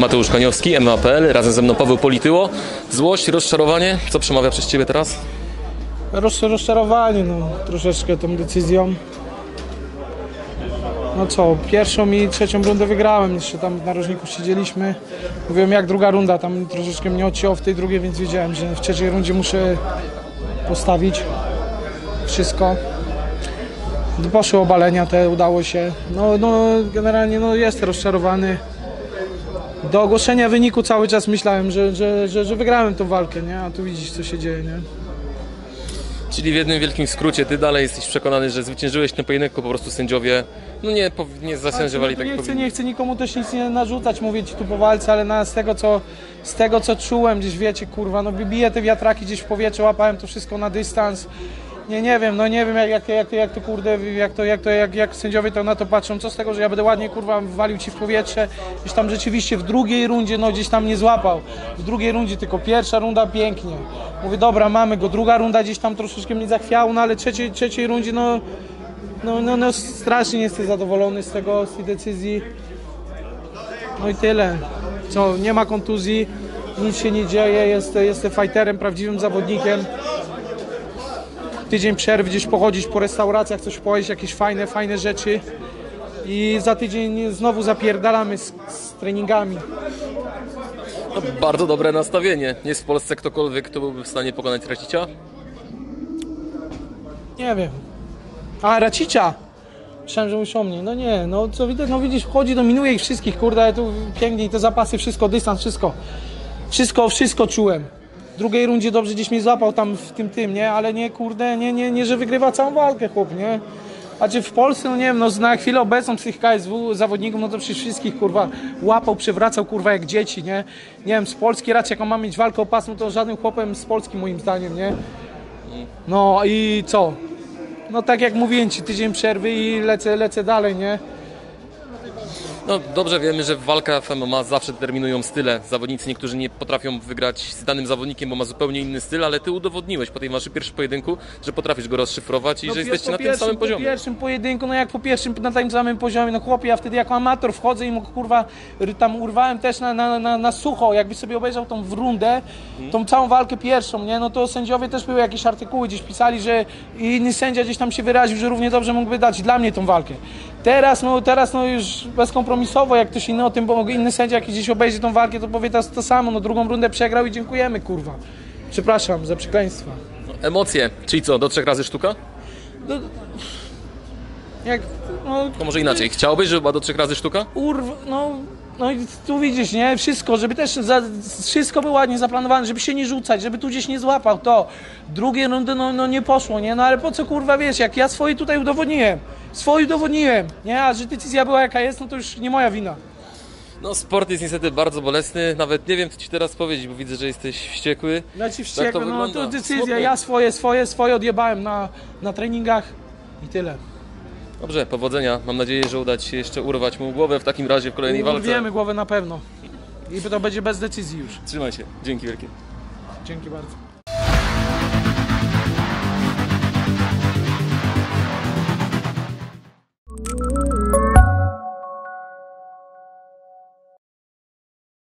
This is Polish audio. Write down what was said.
Mateusz Koniowski, MMA.pl, razem ze mną Paweł Polityło. Złość, rozczarowanie, co przemawia przez Ciebie teraz? Roz, rozczarowanie no, troszeczkę tą decyzją. No co, pierwszą i trzecią rundę wygrałem, jeszcze tam w narożniku siedzieliśmy. Mówiłem jak druga runda, tam troszeczkę mnie odcięło w tej drugiej, więc wiedziałem, że w trzeciej rundzie muszę postawić wszystko. Poszły obalenia te, udało się. No, no generalnie no, jestem rozczarowany. Do ogłoszenia wyniku cały czas myślałem, że, że, że, że wygrałem tą walkę, nie? A tu widzisz co się dzieje, nie? Czyli w jednym wielkim skrócie, Ty dalej jesteś przekonany, że zwyciężyłeś ten pojedynek, po prostu sędziowie no nie, nie zasędziowali tak nie, chcę, powinni. nie chcę nikomu też nic nie narzucać, mówię ci tu po walce, ale na, z, tego, co, z tego co czułem gdzieś, wiecie, kurwa, no wybiję te wiatraki gdzieś w powietrze, łapałem to wszystko na dystans. Nie, nie wiem, no nie wiem jak, jak, jak, jak to kurde, jak to, jak to, jak, jak sędziowie to na to patrzą, co z tego, że ja będę ładnie kurwa walił ci w powietrze, gdzieś tam rzeczywiście w drugiej rundzie, no gdzieś tam nie złapał, w drugiej rundzie tylko pierwsza runda pięknie, mówię dobra mamy go, druga runda gdzieś tam troszeczkę mnie zachwiało, no ale trzeciej, trzeciej rundzie no, no, no, no strasznie nie jestem zadowolony z tego, z tej decyzji, no i tyle, co, nie ma kontuzji, nic się nie dzieje, jestem, jestem fighterem, prawdziwym zawodnikiem, tydzień przerwy, gdzieś pochodzić po restauracjach, coś pojeść, jakieś fajne, fajne rzeczy i za tydzień znowu zapierdalamy z, z treningami. No, bardzo dobre nastawienie. Jest w Polsce ktokolwiek, kto byłby w stanie pokonać Racicia? Nie wiem. A, Racicia! Myślałem, że mówisz o mnie. No nie, no co widać, no widzisz, wchodzi, dominuje ich wszystkich, kurde, ale tu pięknie, i te zapasy, wszystko, dystans, wszystko. Wszystko, wszystko czułem. Drugiej rundzie dobrze gdzieś mnie złapał tam w tym, tym, nie? Ale nie, kurde, nie, nie, nie, że wygrywa całą walkę, chłop, nie? A czy w Polsce, no nie wiem, no na chwilę obecną z tych KSW zawodników, no to przecież wszystkich, kurwa, łapał, przewracał, kurwa, jak dzieci, nie? Nie wiem, z Polski raczej, jak on ma mieć walkę o pas, no to żadnym chłopem z Polski, moim zdaniem, nie? No i co? No tak jak mówiłem ci, tydzień przerwy i lecę, lecę dalej, nie? No dobrze wiemy, że walka w MMA zawsze determinują style. Zawodnicy niektórzy nie potrafią wygrać z danym zawodnikiem, bo ma zupełnie inny styl, ale ty udowodniłeś po tej waszym pierwszym pojedynku, że potrafisz go rozszyfrować i No że po jesteście na tym samym Po poziomie. pierwszym pojedynku, no jak po pierwszym, na tym samym poziomie, no chłopie, ja wtedy jako amator wchodzę i mu kurwa tam urwałem też na, na, na, na sucho, jakbyś sobie obejrzał tą w rundę, tą całą walkę pierwszą, nie, no to sędziowie też były jakieś artykuły, gdzieś pisali, że inny sędzia gdzieś tam się wyraził, że równie dobrze mógłby dać dla mnie tą walkę. Teraz, no teraz no już bezkompromisowo, jak ktoś inny o tym, bo inny sędzia jak gdzieś obejrzy tą walkę, to powie to, to samo, no drugą rundę przegrał i dziękujemy, kurwa. Przepraszam za przekleństwa. Emocje, czyli co, do trzech razy sztuka? Jak, no, To może inaczej. Chciałbyś, żeby była do trzech razy sztuka? urw, no, no i tu widzisz, nie, wszystko, żeby też, za, wszystko było ładnie zaplanowane, żeby się nie rzucać, żeby tu gdzieś nie złapał, to. Drugie rundy, no, no nie poszło, nie, no ale po co, kurwa, wiesz, jak ja swoje tutaj udowodniłem, swoje udowodniłem, nie, a że decyzja była jaka jest, no to już nie moja wina. No sport jest niestety bardzo bolesny, nawet nie wiem co ci teraz powiedzieć, bo widzę, że jesteś wściekły. Znaczy Tak wściekły, to no wygląda. to decyzja, ja swoje, swoje, swoje odjebałem na, na treningach i tyle. Dobrze, powodzenia. Mam nadzieję, że uda ci się jeszcze urwać mu głowę w takim razie w kolejnej walce. Wiemy głowę na pewno i to będzie bez decyzji już. Trzymaj się. Dzięki wielkie. Dzięki bardzo.